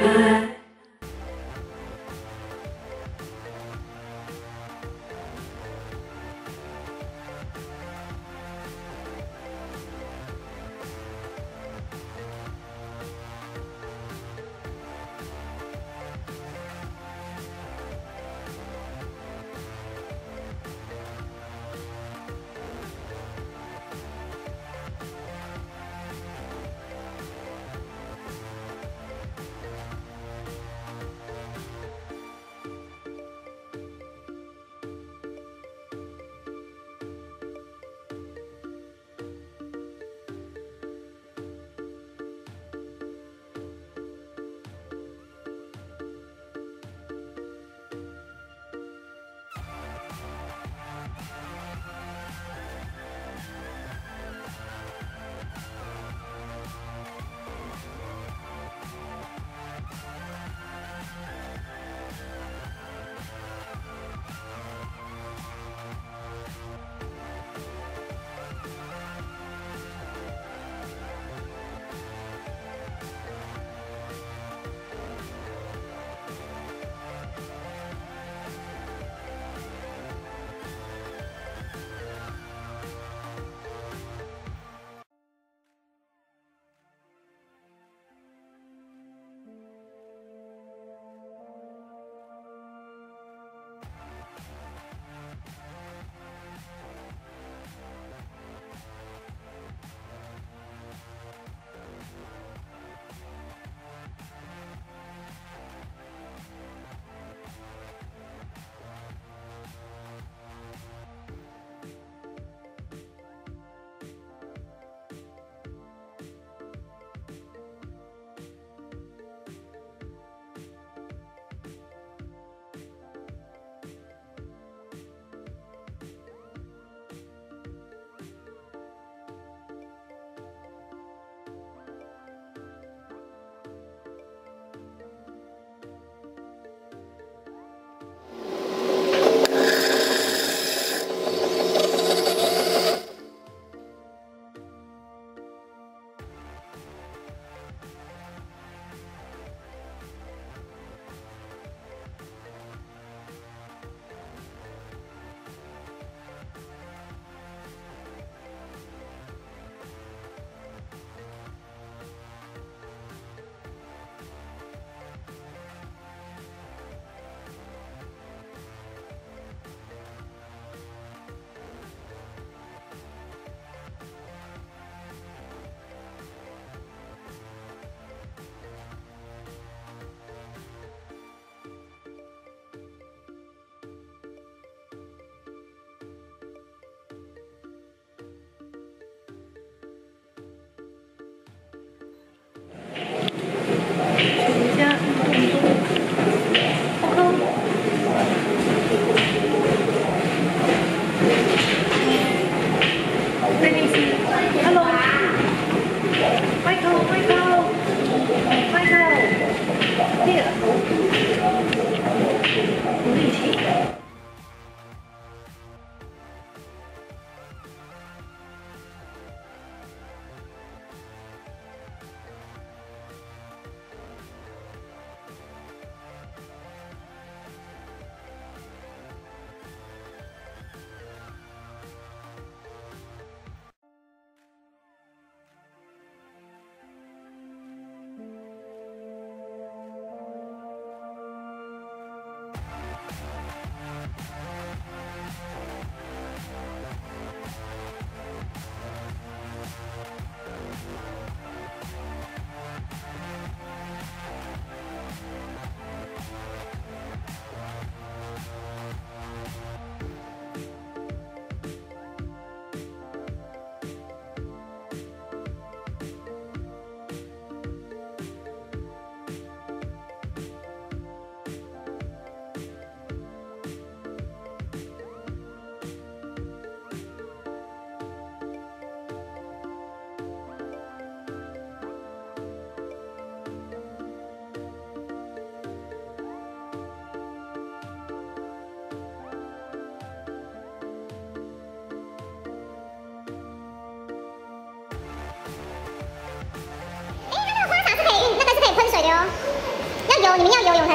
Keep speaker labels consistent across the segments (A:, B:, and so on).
A: Bye.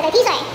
A: 的滴水。